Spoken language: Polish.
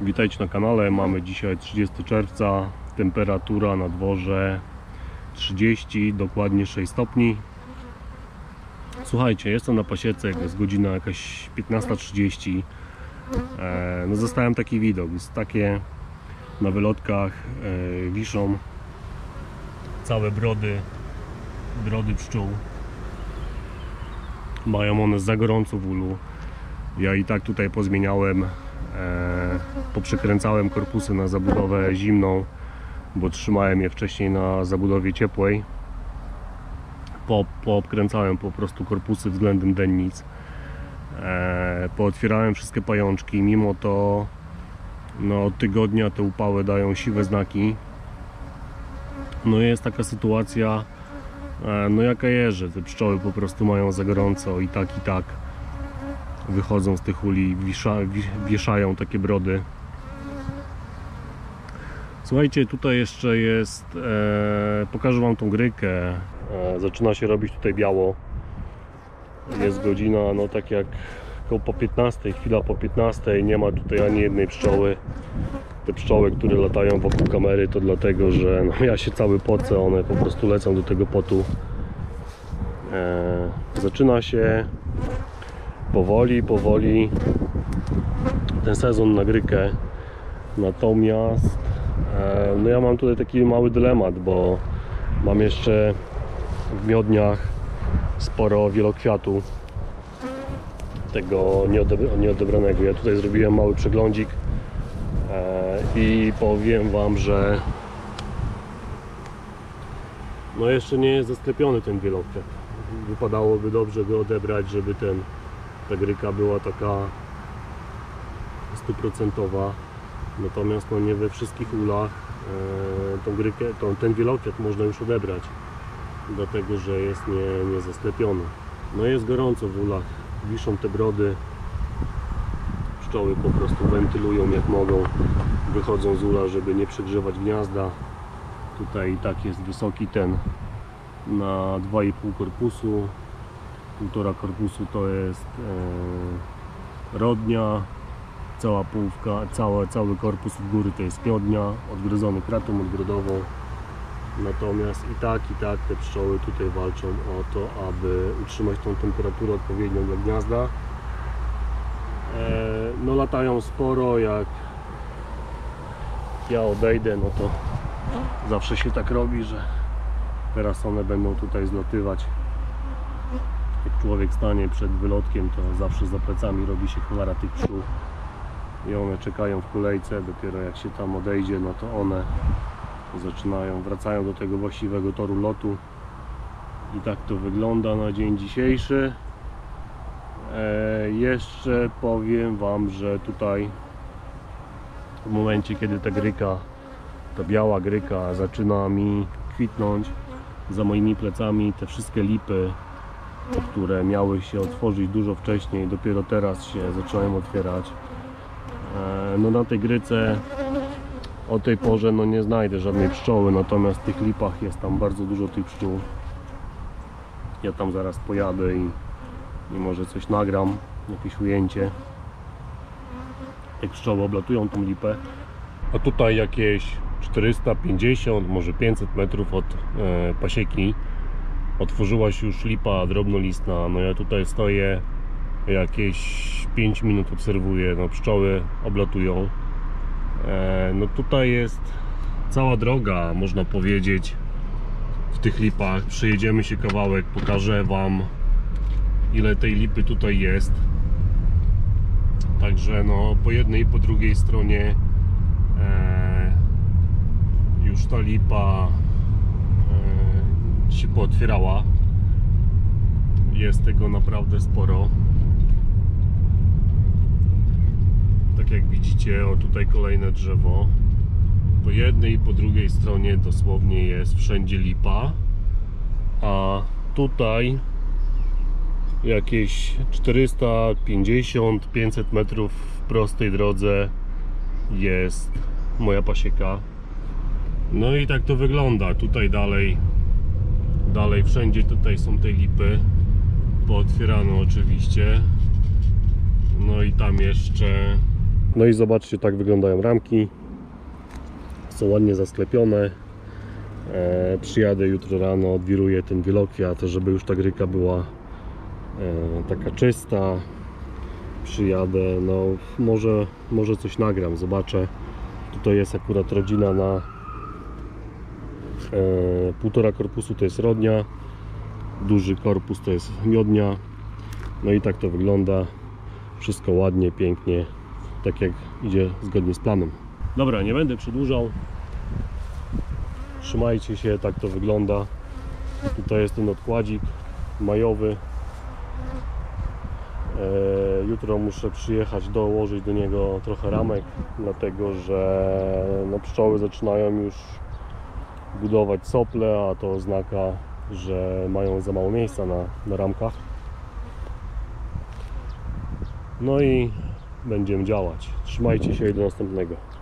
Witajcie na kanale. Mamy dzisiaj 30 czerwca. Temperatura na dworze 30, dokładnie 6 stopni. Słuchajcie, jestem na pasiece, jest godzina jakaś 15.30. E, no zostałem taki widok. Jest takie na wylotkach e, wiszą całe brody, brody pszczół. Mają one za gorąco w ulu. Ja i tak tutaj pozmieniałem, e, poprzekręcałem korpusy na zabudowę zimną, bo trzymałem je wcześniej na zabudowie ciepłej. Po, poobkręcałem po prostu korpusy względem dennic. E, pootwierałem wszystkie pajączki, mimo to no, od tygodnia te upały dają siwe znaki. No jest taka sytuacja, e, no jaka jest, że te pszczoły po prostu mają za gorąco i tak i tak wychodzą z tych uli, wisza, wi- wieszają takie brody. Słuchajcie, tutaj jeszcze jest, e, pokażę Wam tą grykę. E, zaczyna się robić tutaj biało. Jest godzina, no tak jak koło po 15, chwila po 15, nie ma tutaj ani jednej pszczoły. Te pszczoły, które latają wokół kamery, to dlatego, że no, ja się cały pocę, one po prostu lecą do tego potu. E, zaczyna się powoli, powoli ten sezon na grykę. Natomiast e, no ja mam tutaj taki mały dylemat, bo mam jeszcze w miodniach sporo wielokwiatu tego nieodebra- nieodebranego. Ja tutaj zrobiłem mały przeglądzik e, i powiem Wam, że no jeszcze nie jest zasklepiony ten wielokwiat. Wypadałoby dobrze go odebrać, żeby ten ta gryka była taka stuprocentowa natomiast no nie we wszystkich ulach e, tą grykę, tą, ten wielokwiat można już odebrać dlatego, że jest nie, nie zasklepiony no jest gorąco w ulach wiszą te brody pszczoły po prostu wentylują jak mogą wychodzą z ula, żeby nie przegrzewać gniazda. Tutaj i tak jest wysoki ten na 2,5 korpusu półtora korpusu to jest e, rodnia, cała połówka, całe, cały korpus od góry to jest miodnia, odgryzony kratą odgrodową. Natomiast i tak, i tak te pszczoły tutaj walczą o to, aby utrzymać tą temperaturę odpowiednią dla gniazda. E, no latają sporo, jak ja odejdę, no to zawsze się tak robi, że teraz one będą tutaj zlatywać jak człowiek stanie przed wylotkiem, to zawsze za plecami robi się cholera tych pszczół. I one czekają w kolejce, dopiero jak się tam odejdzie, no to one zaczynają, wracają do tego właściwego toru lotu. I tak to wygląda na dzień dzisiejszy. E, jeszcze powiem Wam, że tutaj w momencie kiedy ta gryka ta biała gryka zaczyna mi kwitnąć za moimi plecami te wszystkie lipy które miały się otworzyć dużo wcześniej, dopiero teraz się zaczynają otwierać. E, No na tej gryce o tej porze no nie znajdę żadnej pszczoły, natomiast w tych lipach jest tam bardzo dużo tych pszczół. Ja tam zaraz pojadę i, i może coś nagram, jakieś ujęcie. Jak pszczoły oblatują tą lipę. A tutaj jakieś 450, może 500 metrów od e, pasieki otworzyła się już lipa drobnolistna. No ja tutaj stoję jakieś 5 minut obserwuję, no pszczoły oblatują. E, no tutaj jest cała droga, można powiedzieć, w tych lipach. Przejedziemy się kawałek, pokażę Wam ile tej lipy tutaj jest. Także no po jednej i po drugiej stronie e, już ta lipa pootwierała. Jest tego naprawdę sporo. Tak jak widzicie, o tutaj kolejne drzewo. Po jednej i po drugiej stronie dosłownie jest wszędzie lipa. A tutaj jakieś 450-500 metrów w prostej drodze jest moja pasieka. No i tak to wygląda. Tutaj dalej dalej wszędzie tutaj są te lipy pootwierane oczywiście no i tam jeszcze No i zobaczcie, tak wyglądają ramki. Są ładnie zasklepione. E, przyjadę jutro rano, odwiruję ten wielokwiat, żeby już ta gryka była e, taka czysta. Przyjadę, no może, może coś nagram, zobaczę. Tutaj jest akurat rodzina na półtora korpusu to jest rodnia, duży korpus to jest miodnia. No i tak to wygląda. Wszystko ładnie, pięknie, tak jak idzie zgodnie z planem. Dobra, nie będę przedłużał. Trzymajcie się, tak to wygląda. Tutaj jest ten odkładzik majowy. E, Jutro muszę przyjechać, dołożyć do niego trochę ramek, dlatego że no, pszczoły zaczynają już budować sople, a to oznaka, że mają za mało miejsca na, na ramkach. No i będziemy działać. Trzymajcie się i do następnego.